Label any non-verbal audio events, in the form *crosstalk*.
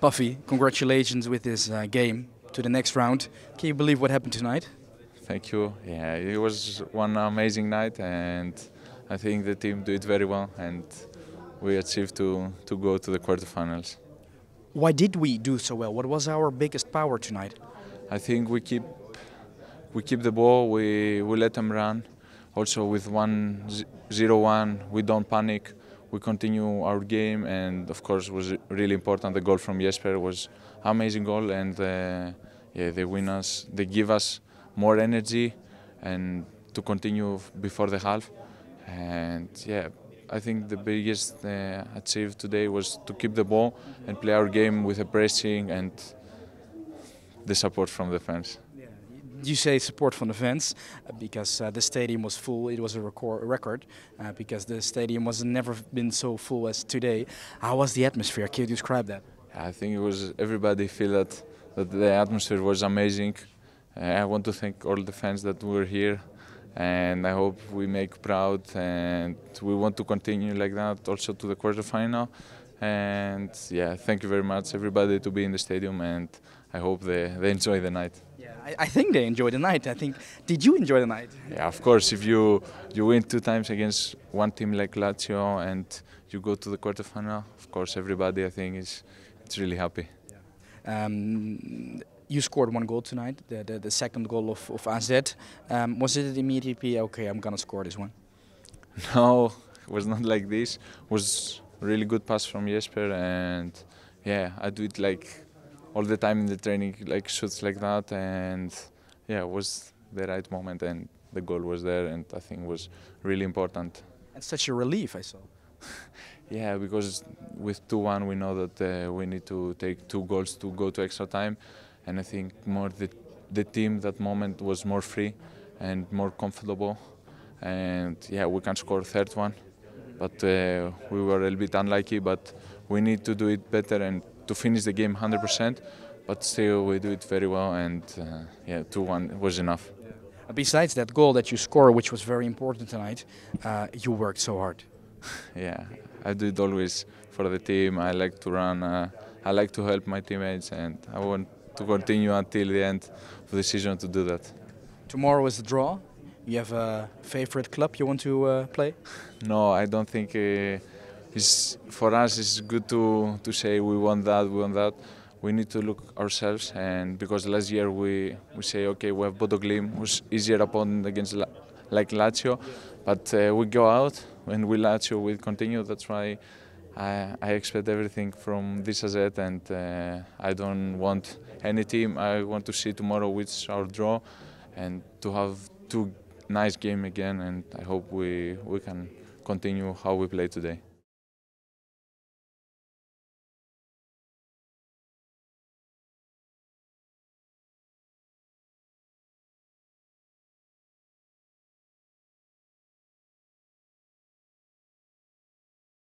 Puffy, congratulations with this uh, game to the next round. Can you believe what happened tonight? Thank you. Yeah, it was one amazing night, and I think the team did very well, and we achieved to to go to the quarterfinals. Why did we do so well? What was our biggest power tonight? I think we keep we keep the ball. We we let them run. Also with 1-0-1 we don't panic. We continue our game and of course was really important. The goal from Jesper was amazing goal and uh, yeah they win us they give us more energy and to continue before the half. And yeah I think the biggest uh, achieved today was to keep the ball and play our game with a pressing and the support from the fans you say support from the fans uh, because uh, the stadium was full. It was a record uh, because the stadium was never been so full as today. How was the atmosphere? Can you describe that? I think it was everybody feel that that the atmosphere was amazing. Uh, I want to thank all the fans that were here and I hope we make proud and we want to continue like that also to the quarterfinal and yeah thank you very much everybody to be in the stadium and I hope they, they enjoy the night. I, I, think they enjoyed the night. I think. Did you enjoy the night? Yeah, of course. If you you win two times against one team like Lazio and you go to the quarterfinal, of course, everybody I think is it's really happy. Yeah. Um, you scored one goal tonight, the the, the second goal of of AZ. Um, was it immediately okay? I'm gonna score this one. *laughs* No, it was not like this. It was really good pass from Jesper, and yeah, I do it like all the time in the training, like shoots like that, and yeah, it was the right moment, and the goal was there, and I think was really important. And such a relief, I saw. *laughs* yeah, because with 2-1 we know that uh, we need to take two goals to go to extra time, and I think more the the team that moment was more free and more comfortable, and yeah, we can score third one, but uh, we were a little bit unlucky, but we need to do it better and to finish the game 100%, but still we do it very well, and uh, yeah, 2-1 was enough. Besides that goal that you score, which was very important tonight, uh, you worked so hard. *laughs* yeah, I do it always for the team. I like to run. Uh, I like to help my teammates, and I want to continue until the end of the season to do that. Tomorrow is the draw. You have a favorite club you want to uh, play? *laughs* No, I don't think. It's, for us it's good to, to say we want that, we want that. We need to look ourselves and because last year we, we say okay we have Bodo Glimt who's easier opponent against La, like Lazio but uh, we go out and we Lazio we continue that's why I, I expect everything from this AZ and uh, I don't want any team I want to see tomorrow which our draw and to have two nice game again and I hope we, we can continue how we play today.